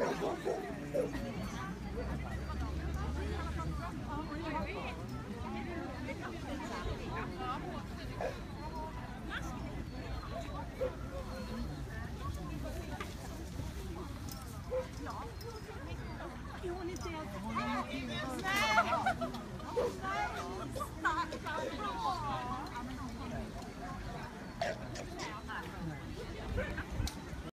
Hon är inte ens